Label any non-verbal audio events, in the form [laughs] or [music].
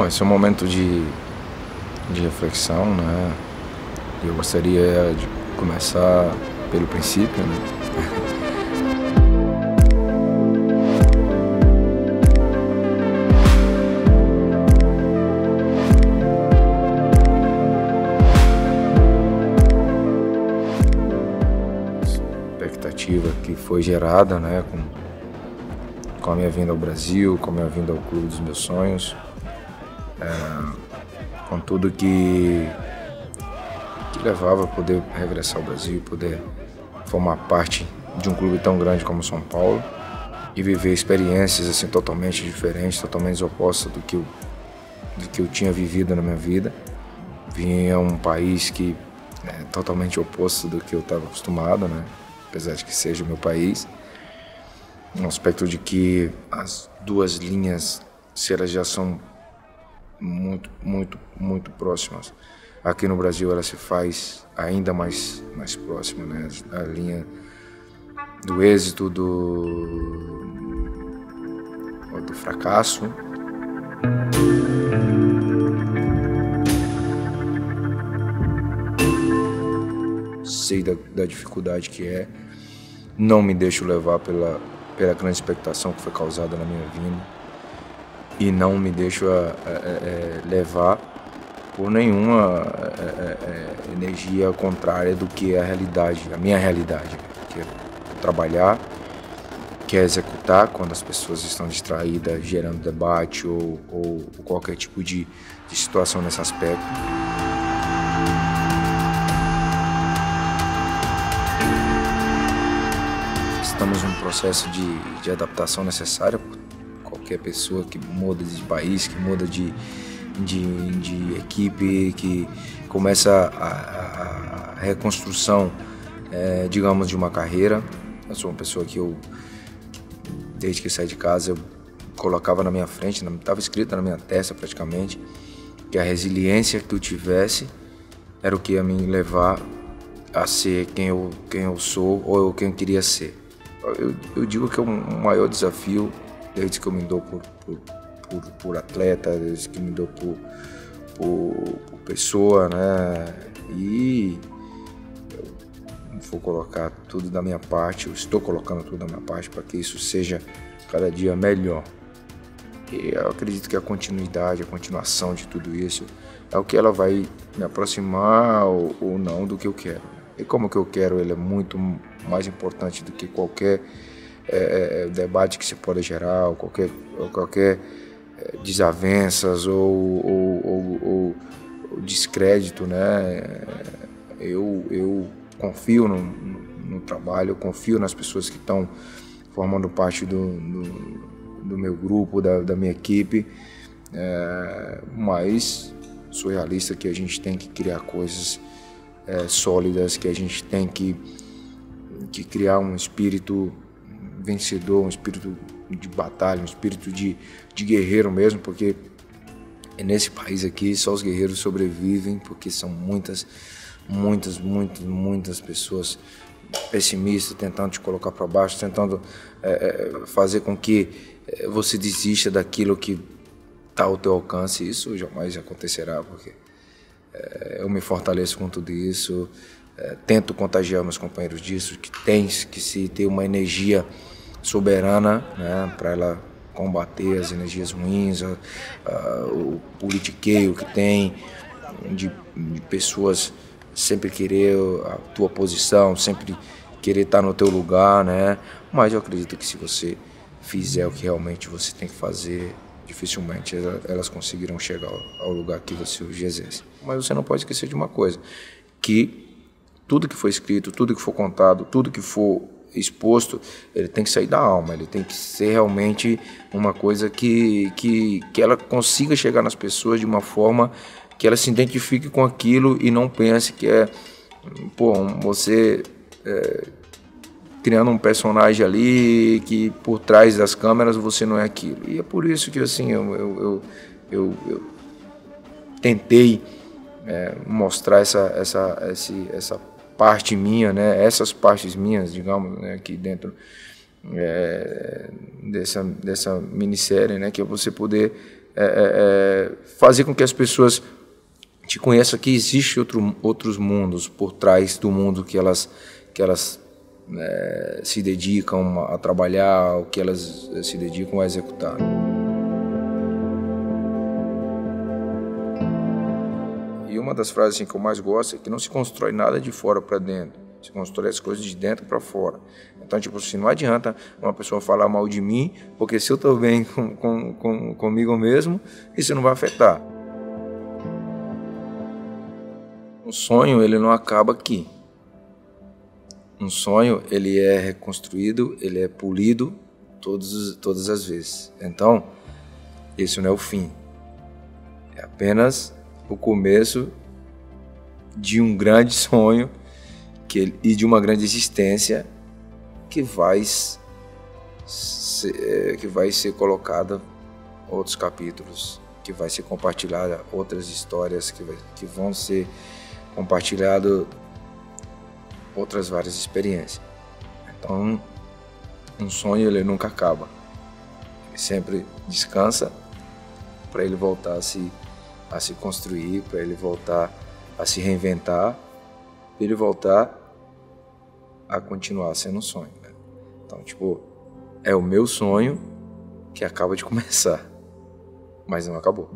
Bom, esse é um momento de, de reflexão, né? Eu gostaria de começar pelo princípio, né? expectativa que foi gerada, né, com, com a minha vinda ao Brasil, com a minha vinda ao clube dos meus sonhos, é, com tudo que que levava a poder regressar ao Brasil, poder formar parte de um clube tão grande como São Paulo e viver experiências assim totalmente diferentes, totalmente opostas do que eu, do que eu tinha vivido na minha vida. Vinha um país que é totalmente oposto do que eu estava acostumado, né? Apesar de que seja o meu país, no aspecto de que as duas linhas, se elas já são muito, muito, muito próximas, Aqui no Brasil ela se faz ainda mais, mais próxima, né? A linha do êxito, do, do fracasso. Sei da, da dificuldade que é, não me deixo levar pela, pela grande expectação que foi causada na minha vinda e não me deixo a, a, a, levar por nenhuma é, é, é, energia contrária do que a realidade, a minha realidade, que é trabalhar, que é executar quando as pessoas estão distraídas, gerando debate ou, ou, qualquer tipo de, de situação nesse aspecto. Estamos num processo de, de adaptação necessária qualquer pessoa que muda de país, que muda de, de, de equipe que começa a, a, reconstrução, é, digamos, de uma carreira. Eu sou uma pessoa que eu, desde que saí de casa, eu colocava na minha frente, estava escrito na minha testa praticamente, que a resiliência que eu tivesse era o que ia me levar a ser quem eu, quem eu sou ou quem eu queria ser. Eu, eu digo que é o maior desafio desde que eu me dou por, por por, por atleta, desde que me dou por, por, por pessoa, né? E vou colocar tudo da minha parte, eu estou colocando tudo da minha parte para que isso seja cada dia melhor. E eu acredito que a continuidade, a continuação de tudo isso é o que ela vai me aproximar ou, ou não do que eu quero. E como que eu quero, ele é muito mais importante do que qualquer é, debate que se pode gerar, ou qualquer, ou qualquer desavenças ou, ou, ou, ou, descrédito, né? Eu, eu confio no, no, trabalho, eu confio nas pessoas que estão formando parte do, do, do meu grupo, da, da minha equipe, é, mas sou realista que a gente tem que criar coisas é, sólidas, que a gente tem que, que criar um espírito vencedor, um espírito de batalha, um espírito de, de guerreiro mesmo, porque nesse país aqui só os guerreiros sobrevivem, porque são muitas, muitas, muitas, muitas pessoas pessimistas tentando te colocar para baixo, tentando é, fazer com que é, você desista daquilo que está ao teu alcance. Isso jamais acontecerá, porque é, eu me fortaleço com tudo isso, é, tento contagiar meus companheiros disso, que tens que se ter uma energia soberana né, para ela combater as energias ruins, a, a, o politiqueio que tem de, de, pessoas sempre querer a tua posição, sempre querer estar no teu lugar, né? Mas eu acredito que se você fizer o que realmente você tem que fazer, dificilmente elas conseguirão chegar ao lugar que você hoje exerce. Mas você não pode esquecer de uma coisa, que tudo que foi escrito, tudo que for contado, tudo que for exposto, ele tem que sair da alma, ele tem que ser realmente uma coisa que, que, que ela consiga chegar nas pessoas de uma forma que ela se identifique com aquilo e não pense que é, pô, você é, criando um personagem ali que por trás das câmeras você não é aquilo. E é por isso que assim eu, eu, eu, eu, eu tentei é, mostrar essa, essa, esse, essa parte minha, né? Essas partes minhas, digamos, né? aqui dentro é, dessa dessa minissérie, né? Que é você poder é, é, é, fazer com que as pessoas te conheçam que existe outro, outros mundos por trás do mundo que elas que elas é, se dedicam a trabalhar, o que elas se dedicam a executar. Uma das frases assim, que eu mais gosto é que não se constrói nada de fora para dentro, se constrói as coisas de dentro para fora. Então, tipo assim, não adianta uma pessoa falar mal de mim, porque se eu estou bem [laughs] com, com, com, comigo mesmo, isso não vai afetar. Um sonho, ele não acaba aqui. Um sonho, ele é reconstruído, ele é polido todos, todas as vezes. Então, esse não é o fim. É apenas o começo de um grande sonho que, e de uma grande existência que vai ser, é, que vai ser colocada outros capítulos, que vai ser compartilhada outras histórias, que, vai, que vão ser compartilhado outras várias experiências. Então, um sonho ele nunca acaba. Ele sempre descansa para ele voltar a se, a se construir, para ele voltar a se reinventar, para ele voltar a continuar sendo um sonho. Então, tipo, é o meu sonho que acaba de começar, mas não acabou.